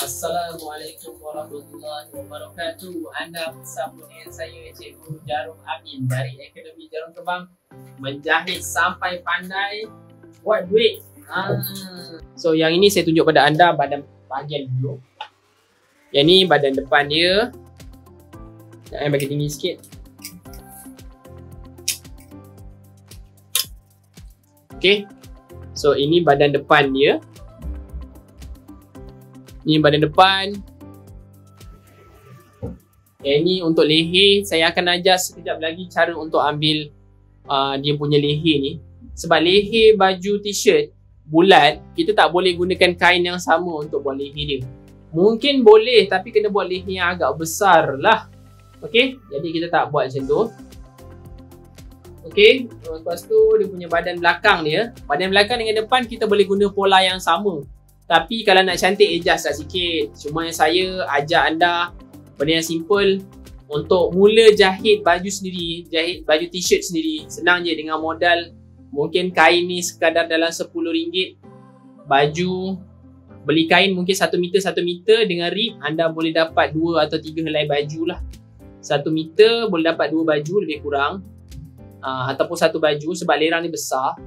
Assalamualaikum warahmatullahi wabarakatuh. Anda bersama dengan saya Cikgu Jarum Amin dari Akademi Jarum Kebang menjahit sampai pandai buat duit. Ah. So yang ini saya tunjuk pada anda badan bahagian dulu. Yang ni badan depan dia. Jangan bagi tinggi sikit. Okay. So ini badan depan dia. Ni badan depan. Yang ni untuk leher. Saya akan ajar sekejap lagi cara untuk ambil uh, dia punya leher ni. Sebab leher baju t-shirt bulat, kita tak boleh gunakan kain yang sama untuk buat leher dia. Mungkin boleh tapi kena buat leher yang agak besar lah. Okay, jadi kita tak buat macam tu. Okay, lepas tu dia punya badan belakang dia. Badan belakang dengan depan kita boleh guna pola yang sama. Tapi kalau nak cantik adjust lah sikit. Cuma yang saya ajak anda benda yang simple untuk mula jahit baju sendiri, jahit baju t-shirt sendiri. Senang je dengan modal mungkin kain ni sekadar dalam RM10. Baju beli kain mungkin 1 meter 1 meter dengan rib anda boleh dapat 2 atau 3 helai baju lah. 1 meter boleh dapat 2 baju lebih kurang. Uh, ataupun satu baju sebab lerang ni besar.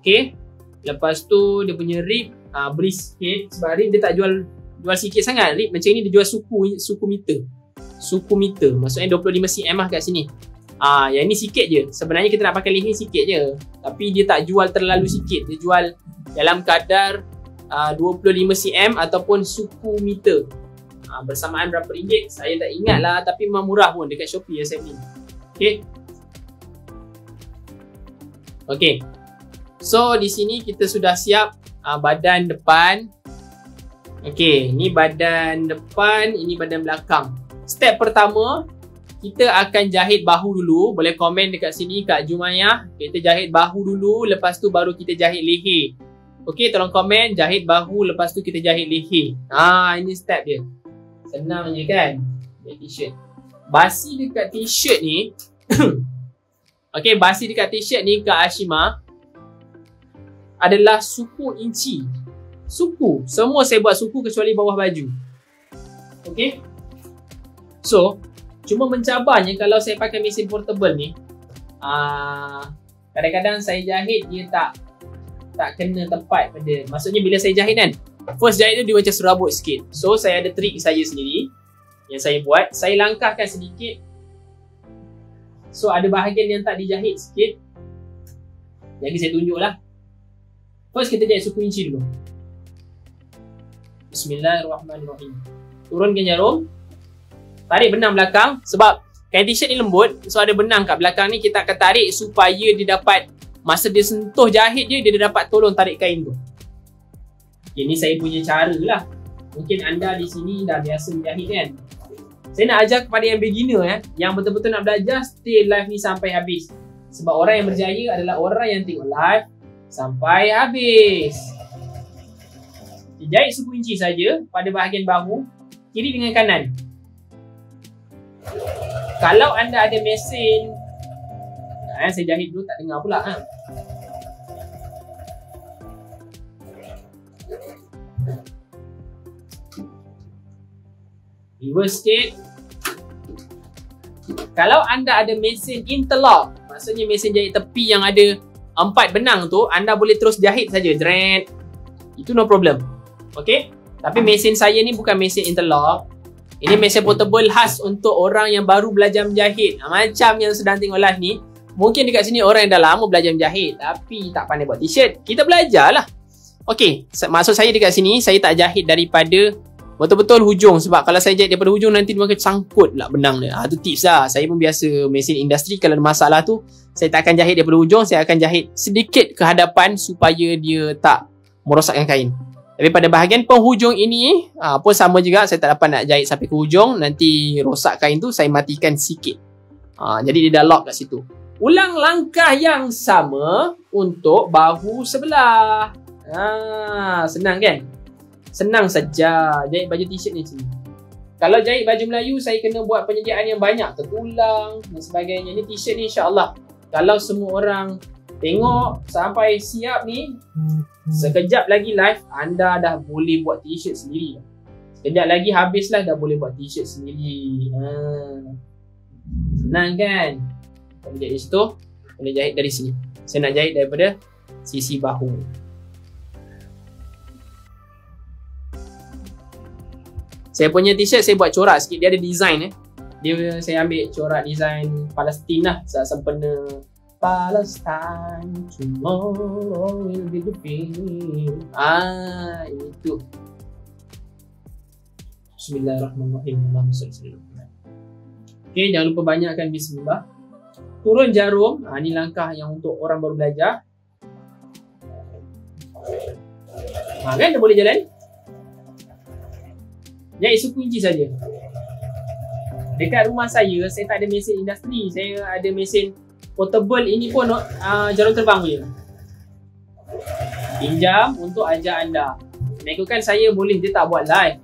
Okay. Lepas tu dia punya rib uh, beli sikit sebab rib dia tak jual jual sikit sangat. Rib macam ni dia jual suku suku meter. Suku meter. Maksudnya 25 cm lah kat sini. Ah, uh, yang ni sikit je. Sebenarnya kita nak pakai leher sikit je. Tapi dia tak jual terlalu sikit. Dia jual dalam kadar uh, 25 cm ataupun suku meter. Uh, bersamaan berapa ringgit? Saya tak ingat lah. Tapi memang murah pun dekat Shopee yang saya beli. Okay. Okay. So di sini kita sudah siap uh, badan depan. Okay, ni badan depan, ini badan belakang. Step pertama, kita akan jahit bahu dulu. Boleh komen dekat sini Kak Jumayah. Kita jahit bahu dulu, lepas tu baru kita jahit leher. Okay, tolong komen jahit bahu, lepas tu kita jahit leher. Ah, ini step dia. Senang je kan? T-shirt. Basi dekat t-shirt ni. okay, basi dekat t-shirt ni Kak Ashima adalah suku inci. Suku. Semua saya buat suku kecuali bawah baju. Okay. So, cuma mencabarnya kalau saya pakai mesin portable ni, uh, kadang-kadang saya jahit dia tak tak kena tempat pada. Maksudnya bila saya jahit kan, first jahit tu dia macam serabut sikit. So, saya ada trik saya sendiri yang saya buat. Saya langkahkan sedikit. So, ada bahagian yang tak dijahit sikit. Jadi saya tunjuk lah. First kita jahit suku inci dulu. Bismillahirrahmanirrahim. Turunkan jarum. Tarik benang belakang sebab kain t-shirt ni lembut. So ada benang kat belakang ni kita akan tarik supaya dia dapat masa dia sentuh jahit dia dia dapat tolong tarik kain tu. Okay, ni saya punya cara lah. Mungkin anda di sini dah biasa menjahit kan. Saya nak ajar kepada yang beginner eh, yang betul-betul nak belajar stay live ni sampai habis. Sebab orang yang berjaya adalah orang yang tengok live sampai habis. Jahit suku inci saja pada bahagian bahu kiri dengan kanan. Kalau anda ada mesin eh, saya jahit dulu tak dengar pula ha. Reverse state Kalau anda ada mesin interlock Maksudnya mesin jahit tepi yang ada empat benang tu anda boleh terus jahit saja. Dread itu no problem. Okey? Tapi mesin saya ni bukan mesin interlock. Ini mesin portable khas untuk orang yang baru belajar menjahit. Ha, macam yang sedang tengok live ni mungkin dekat sini orang yang dah lama belajar menjahit tapi tak pandai buat t-shirt. Kita belajarlah. Okey maksud saya dekat sini saya tak jahit daripada betul-betul hujung sebab kalau saya jahit daripada hujung nanti dia makin sangkut lah benang dia. Ha, tu tips lah. Saya pun biasa mesin industri kalau ada masalah tu saya tak akan jahit daripada hujung, saya akan jahit sedikit ke hadapan supaya dia tak merosakkan kain. Tapi pada bahagian penghujung ini ha, pun sama juga saya tak dapat nak jahit sampai ke hujung nanti rosak kain tu saya matikan sikit. Ha, jadi dia dah lock kat situ. Ulang langkah yang sama untuk bahu sebelah. Ha, senang kan? Senang saja jahit baju t-shirt ni sini. Kalau jahit baju Melayu, saya kena buat penyediaan yang banyak. Tertulang dan sebagainya. Ini t-shirt ni insyaAllah. Kalau semua orang Tengok sampai siap ni Sekejap lagi live Anda dah boleh buat t-shirt sendiri Sekejap lagi habislah dah boleh buat t-shirt sendiri ha. Senang kan Boleh jahit situ Boleh jahit dari sini Saya nak jahit daripada Sisi bahu Saya punya t-shirt saya buat corak sikit Dia ada design eh dia saya ambil corak design Palestin lah saat sempena Palestine tomorrow will be the film. Ah, ini tu. Bismillahirrahmanirrahim. Okey, jangan lupa banyakkan bismillah. Turun jarum. Ha, ini langkah yang untuk orang baru belajar. Ha, kan dah boleh jalan? Yang isu kunci saja. Dekat rumah saya, saya tak ada mesin industri. Saya ada mesin portable. Ini pun uh, jarum terbang punya pinjam untuk ajar anda. Mengikutkan saya boleh. Dia tak buat live.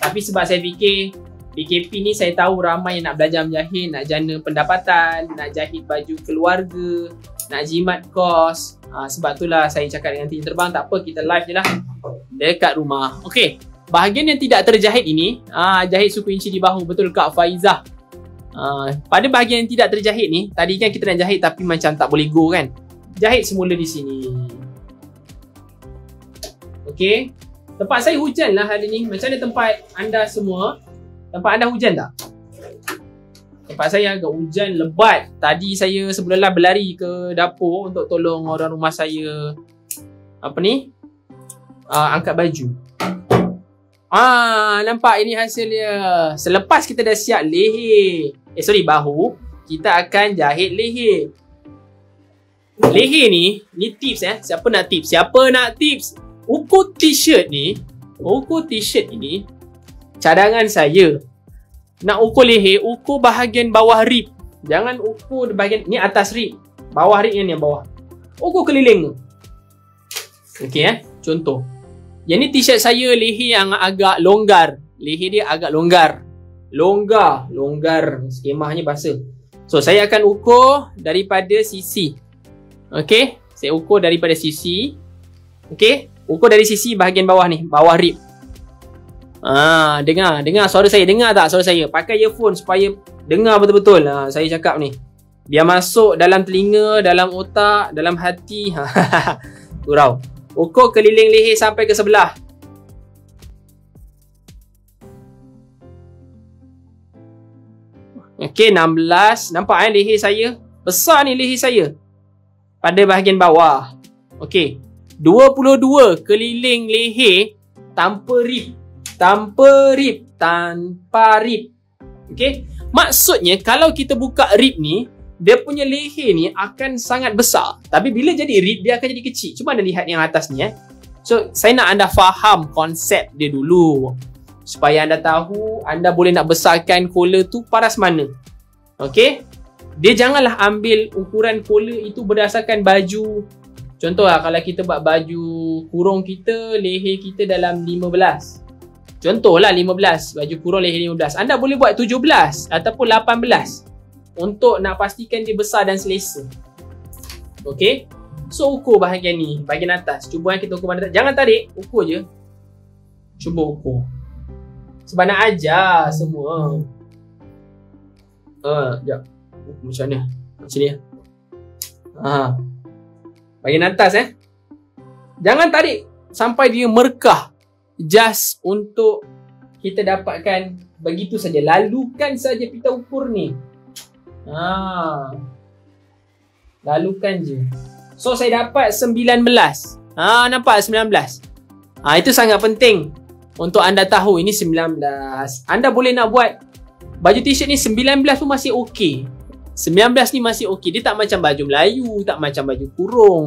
Tapi sebab saya fikir PKP ni saya tahu ramai yang nak belajar menjahit nak jana pendapatan nak jahit baju keluarga nak jimat kos. Uh, sebab itulah saya cakap dengan tim terbang tak apa kita live je lah. Dekat rumah. Ok bahagian yang tidak terjahit ini uh, jahit suku inci di bahu betul Kak Faizah Uh, pada bahagian yang tidak terjahit ni, tadi kan kita nak jahit tapi macam tak boleh go kan. Jahit semula di sini. Okey. Tempat saya hujan lah hari ni. Macam mana tempat anda semua? Tempat anda hujan tak? Tempat saya agak hujan lebat. Tadi saya sebelum lah berlari ke dapur untuk tolong orang rumah saya apa ni? Uh, angkat baju. Ah, nampak ini hasilnya. Selepas kita dah siap leher eh sorry bahu. Kita akan jahit leher leher ni ni tips eh. Siapa nak tips? Siapa nak tips? Ukur t-shirt ni ukur t-shirt ini cadangan saya. Nak ukur leher ukur bahagian bawah rib. Jangan ukur bahagian ni atas rib. Bawah rib ni yang bawah. Ukur keliling. Okey eh. Contoh yang ni t-shirt saya leher yang agak longgar. Leher dia agak longgar. Longgar. Longgar. Skemahnya bahasa. So saya akan ukur daripada sisi. Okey? Saya ukur daripada sisi. Okey? Ukur dari sisi bahagian bawah ni. Bawah rib. Ah dengar. Dengar suara saya. Dengar tak suara saya? Pakai earphone supaya dengar betul-betul. Ah saya cakap ni. Biar masuk dalam telinga dalam otak dalam hati. Gurau ukur keliling leher sampai ke sebelah Okey, 16. Nampak kan leher saya? Besar ni leher saya. Pada bahagian bawah. Okey. 22 keliling leher tanpa rib. Tanpa rib. Tanpa rib. Okey. Maksudnya, kalau kita buka rib ni, dia punya leher ni akan sangat besar. Tapi bila jadi rib, dia akan jadi kecil. Cuma anda lihat yang atas ni eh. So, saya nak anda faham konsep dia dulu supaya anda tahu anda boleh nak besarkan collar tu paras mana. Okey? Dia janganlah ambil ukuran collar itu berdasarkan baju. Contohlah kalau kita buat baju kurung kita, leher kita dalam 15. Contohlah 15, baju kurung leher 15. Anda boleh buat 17 ataupun 18 untuk nak pastikan dia besar dan selesa. Okey? So ukur bahagian ni, bahagian atas. Cuba yang kita ukur bahagian atas. Jangan tarik, ukur je. Cuba ukur. Sebab nak ajar semua. Ha, jap. Macam mana? Macam ni. Ha. Bahagian atas eh. Jangan tarik sampai dia merkah. Just untuk kita dapatkan begitu saja. Lalukan saja pita ukur ni. Ha. Lalukan je. So saya dapat 19. Ha, nampak 19. Ha, itu sangat penting untuk anda tahu ini 19 anda boleh nak buat baju t-shirt ni 19 pun masih okey 19 ni masih okey dia tak macam baju Melayu tak macam baju kurung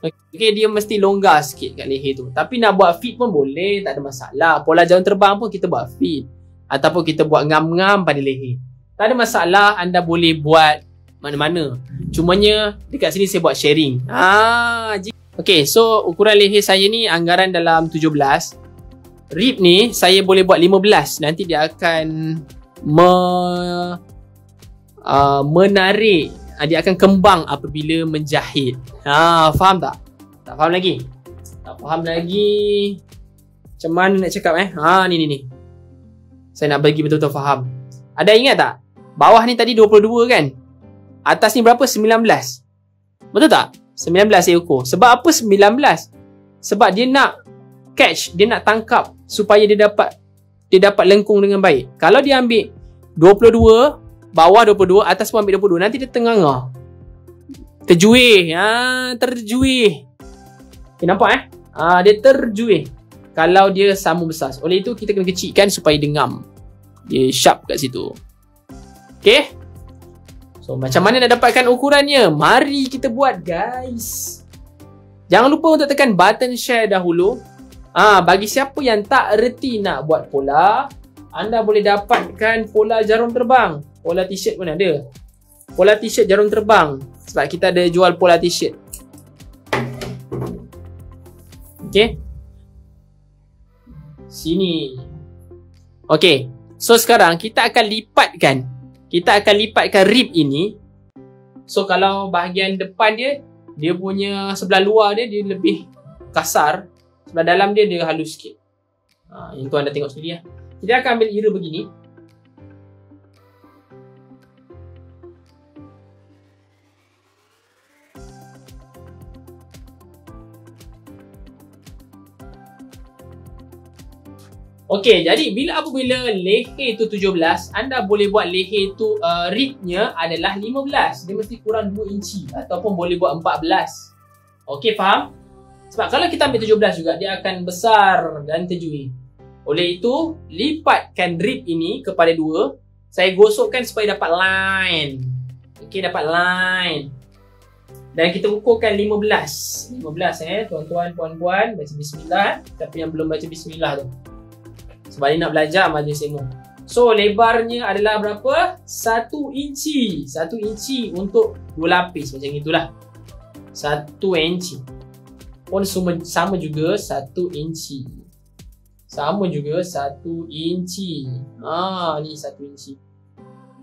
okey dia mesti longgar sikit kat leher tu tapi nak buat fit pun boleh tak ada masalah pola jalan terbang pun kita buat fit ataupun kita buat ngam-ngam pada leher tak ada masalah anda boleh buat mana-mana cumanya dekat sini saya buat sharing ah okey so ukuran leher saya ni anggaran dalam 17 rib ni saya boleh buat 15 nanti dia akan me, uh, menarik ah, dia akan kembang apabila menjahit. Ha, faham tak? Tak faham lagi? Tak faham lagi. Macam mana nak cakap eh? Ha, ni ni ni. Saya nak bagi betul-betul faham. Ada ingat tak? Bawah ni tadi 22 kan? Atas ni berapa? 19. Betul tak? 19 ekor. Sebab apa 19? Sebab dia nak catch, dia nak tangkap supaya dia dapat dia dapat lengkung dengan baik. Kalau dia ambil 22, bawah 22, atas pun ambil 22, nanti dia tengah-ngah. Terjuih. Ha, terjuih. Okay, nampak eh? Ha, dia terjuih. Kalau dia sama besar. Oleh itu, kita kena kecilkan supaya dengam. Dia sharp kat situ. Okay? So, macam mana nak dapatkan ukurannya? Mari kita buat, guys. Jangan lupa untuk tekan button share dahulu. Ah, bagi siapa yang tak reti nak buat pola, anda boleh dapatkan pola jarum terbang. Pola t-shirt pun ada. Pola t-shirt jarum terbang. Sebab kita ada jual pola t-shirt. Okay. Sini. Okay. So sekarang kita akan lipatkan. Kita akan lipatkan rib ini. So kalau bahagian depan dia, dia punya sebelah luar dia, dia lebih kasar. Sebelah dalam dia dia halus sikit. Ha, yang tu anda tengok sendiri lah. Kita akan ambil ira begini. Okey, jadi bila apabila leher tu 17, anda boleh buat leher tu uh, ribnya adalah 15. Dia mesti kurang 2 inci ataupun boleh buat 14. Okey, faham? Sebab kalau kita ambil 17 juga, dia akan besar dan terjuih. Oleh itu, lipatkan rib ini kepada dua. Saya gosokkan supaya dapat line. Okey, dapat line. Dan kita ukurkan 15. 15 eh, tuan-tuan, puan-puan. Baca bismillah. Tapi yang belum baca bismillah tu. Sebab ni nak belajar majlis ilmu. So, lebarnya adalah berapa? 1 inci. 1 inci untuk dua lapis. Macam itulah. 1 inci pun sama, sama juga 1 inci. Sama juga 1 inci. Ha, ni 1 inci.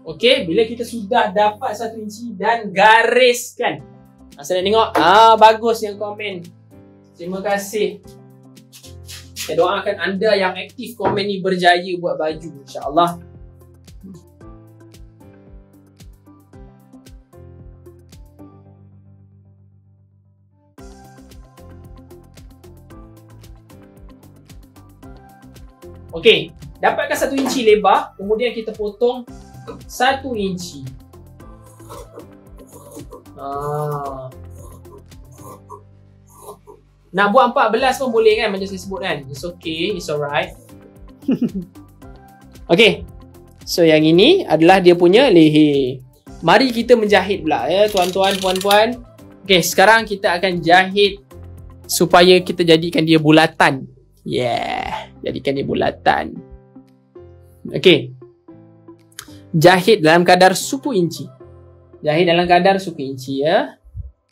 Okey, bila kita sudah dapat 1 inci dan gariskan. Ha, saya nak tengok. Ah, bagus yang komen. Terima kasih. Saya doakan anda yang aktif komen ni berjaya buat baju insya-Allah. Okey, dapatkan satu inci lebar, kemudian kita potong satu inci. Ah. Nak buat 14 pun boleh kan macam saya sebut kan. It's okay, it's alright. okay. So yang ini adalah dia punya leher. Mari kita menjahit pula ya tuan-tuan puan-puan. Okay, sekarang kita akan jahit supaya kita jadikan dia bulatan. Yeah, jadikan dia bulatan. Okey. Jahit dalam kadar suku inci. Jahit dalam kadar suku inci ya.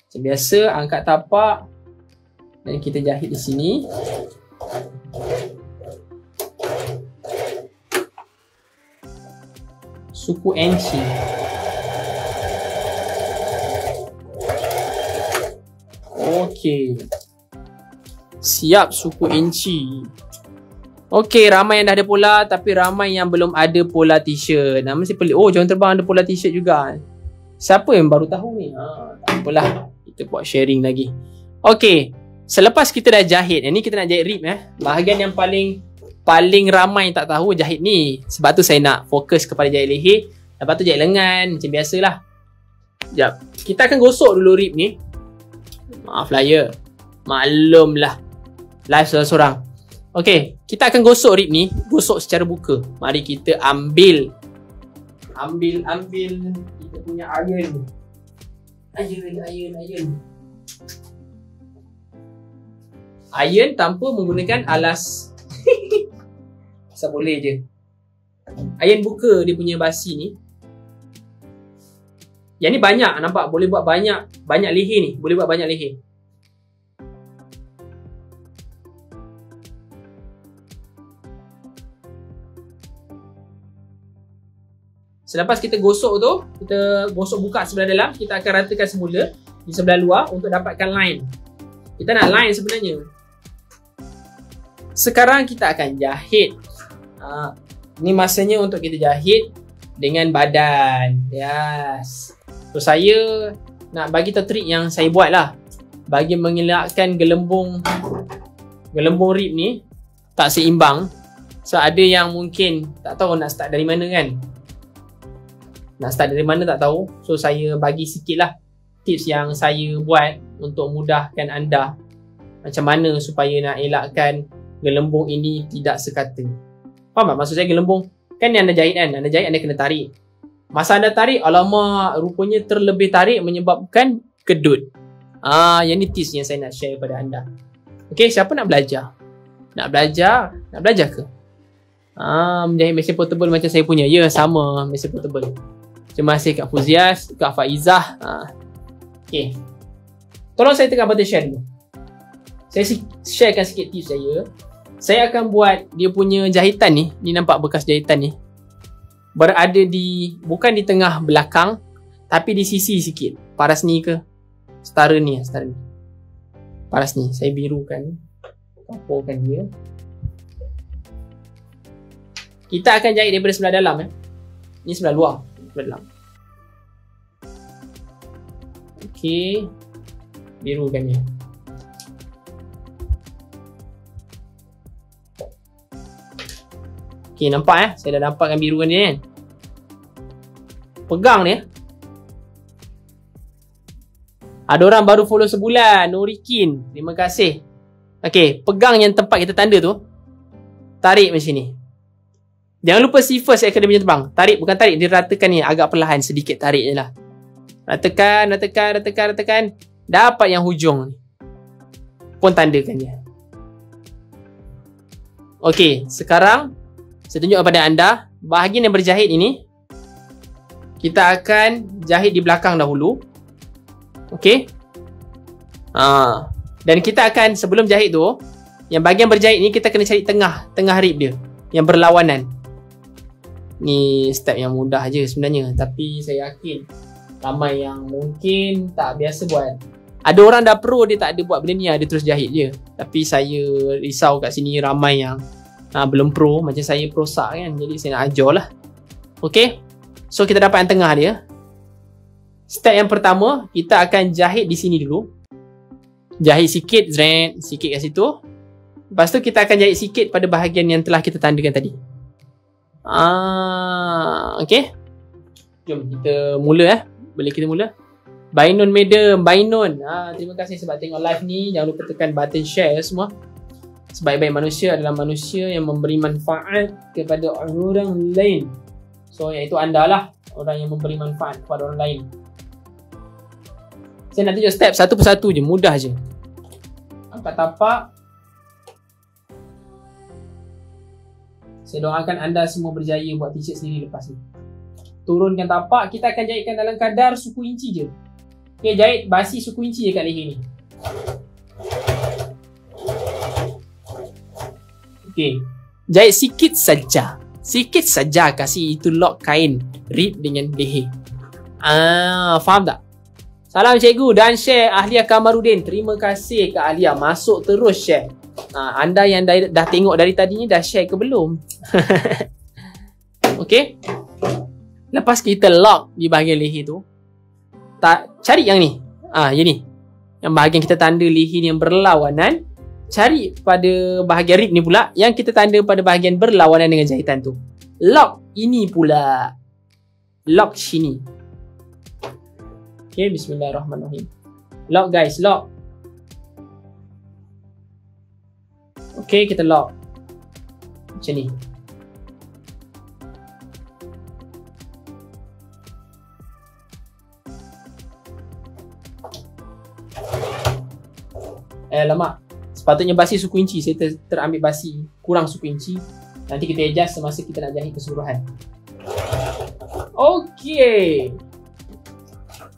Macam biasa angkat tapak dan kita jahit di sini. Suku inci. Okey. Siap suku inci. Okey, ramai yang dah ada pola tapi ramai yang belum ada pola t-shirt. Nah, mesti pelik. Oh, jangan terbang ada pola t-shirt juga. Siapa yang baru tahu ni? Ha, tak apalah. Kita buat sharing lagi. Okey, selepas kita dah jahit. Ini kita nak jahit rib eh. Bahagian yang paling paling ramai tak tahu jahit ni. Sebab tu saya nak fokus kepada jahit leher. Lepas tu jahit lengan. Macam biasalah. Sekejap. Kita akan gosok dulu rib ni. Maaf lah ya. Maklumlah live seorang-seorang. Okey, kita akan gosok rib ni, gosok secara buka. Mari kita ambil ambil ambil kita punya iron. Iron, iron, iron. Iron tanpa menggunakan alas. Asal boleh je. Iron buka dia punya basi ni. Yang ni banyak nampak boleh buat banyak banyak leher ni, boleh buat banyak leher. Selepas kita gosok tu, kita gosok buka sebelah dalam, kita akan ratakan semula di sebelah luar untuk dapatkan line. Kita nak line sebenarnya. Sekarang kita akan jahit. Ha, ni masanya untuk kita jahit dengan badan. Yes. So saya nak bagi tahu trik yang saya buat lah. Bagi mengelakkan gelembung gelembung rib ni tak seimbang. So ada yang mungkin tak tahu nak start dari mana kan. Nak start dari mana tak tahu. So saya bagi sikit lah tips yang saya buat untuk mudahkan anda macam mana supaya nak elakkan gelembung ini tidak sekata. Faham tak maksud saya gelembung? Kan ni anda jahit kan? Anda jahit anda kena tarik. Masa anda tarik, alamak rupanya terlebih tarik menyebabkan kedut. Ah, yang ni tips yang saya nak share kepada anda. Okey, siapa nak belajar? Nak belajar? Nak belajar ke? Ah, menjahit mesin portable macam saya punya. Ya, sama mesin portable. Terima kasih Kak Fuzias, Kak Faizah. Ha. Okay. Tolong saya tengah button share dulu. Saya sharekan sikit tips saya. Saya akan buat dia punya jahitan ni. Ni nampak bekas jahitan ni. Berada di, bukan di tengah belakang. Tapi di sisi sikit. Paras ni ke? Setara ni. Setara ni. Paras ni. Saya birukan. Kapurkan dia. Kita akan jahit daripada sebelah dalam. Eh. Ni sebelah luar dalam. Okey. Birukan dia. Okey, nampak eh? Saya dah dapatkan birukan dia kan. Pegang dia. Ada orang baru follow sebulan. Nurikin. Terima kasih. Okey, pegang yang tempat kita tanda tu. Tarik macam ni. Jangan lupa si first academy terbang. Tarik bukan tarik, dia ratakan ni agak perlahan sedikit tarik je lah. Ratakan, ratakan, ratakan, ratakan. Dapat yang hujung ni. Pun tandakan dia. Okey, sekarang saya tunjuk kepada anda bahagian yang berjahit ini kita akan jahit di belakang dahulu. Okey. Ha. Dan kita akan sebelum jahit tu, yang bahagian berjahit ni kita kena cari tengah, tengah rib dia yang berlawanan ni step yang mudah je sebenarnya tapi saya yakin ramai yang mungkin tak biasa buat ada orang dah pro dia tak ada buat benda ni dia terus jahit je tapi saya risau kat sini ramai yang ha, belum pro macam saya pro sak kan jadi saya nak ajar lah ok so kita dapat yang tengah dia step yang pertama kita akan jahit di sini dulu jahit sikit zret sikit kat situ lepas tu kita akan jahit sikit pada bahagian yang telah kita tandakan tadi Ah, okay. Jom kita mula eh. Boleh kita mula. Bainon Madam, Bainon. Ah, terima kasih sebab tengok live ni. Jangan lupa tekan button share semua. Sebaik-baik manusia adalah manusia yang memberi manfaat kepada orang lain. So, iaitu anda lah. Orang yang memberi manfaat kepada orang lain. Saya nak tunjuk step satu persatu je. Mudah je. Angkat tapak. Saya doakan anda semua berjaya buat t-shirt sendiri lepas ni. Turunkan tapak, kita akan jahitkan dalam kadar suku inci je. Okay, jahit basi suku inci je kat leher ni. Okay, jahit sikit saja. Sikit saja kasih itu lock kain rib dengan leher. Ah, faham tak? Salam cikgu dan share Ahlia Kamarudin. Terima kasih Kak Ahlia. Masuk terus share. Ha, anda yang dah, dah tengok dari tadi ni dah share ke belum? okay. Lepas kita lock di bahagian leher tu, tak cari yang ni. Ah, yang ni. Yang bahagian kita tanda leher yang berlawanan, cari pada bahagian rib ni pula yang kita tanda pada bahagian berlawanan dengan jahitan tu. Lock ini pula. Lock sini. Okay, bismillahirrahmanirrahim. Lock guys, lock. Okay, kita lock. Macam ni. Eh, lama. Sepatutnya basi suku inci. Saya ter terambil basi kurang suku inci. Nanti kita adjust semasa kita nak jahit keseluruhan. Okay.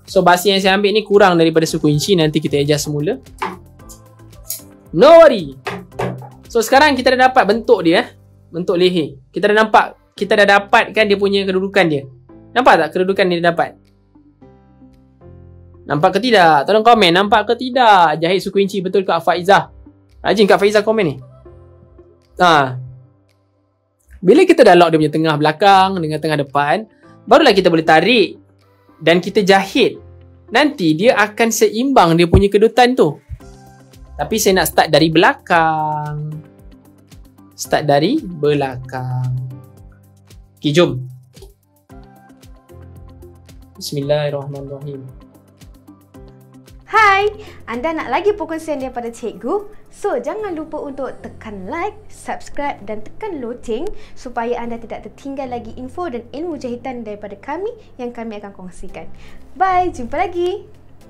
So, basi yang saya ambil ni kurang daripada suku inci. Nanti kita adjust semula. No worry. So sekarang kita dah dapat bentuk dia Bentuk leher Kita dah nampak Kita dah dapatkan dia punya kedudukan dia Nampak tak kedudukan dia dapat? Nampak ke tidak? Tolong komen. Nampak ke tidak? Jahit suku inci betul ke Faizah? Rajin Kak Faizah komen ni. Ha. Bila kita dah lock dia punya tengah belakang dengan tengah depan, barulah kita boleh tarik dan kita jahit. Nanti dia akan seimbang dia punya kedutan tu. Tapi saya nak start dari belakang. Start dari belakang. Okay, jom. Bismillahirrahmanirrahim. Hai, anda nak lagi perkongsian daripada cikgu? So, jangan lupa untuk tekan like, subscribe dan tekan loceng supaya anda tidak tertinggal lagi info dan ilmu jahitan daripada kami yang kami akan kongsikan. Bye, jumpa lagi!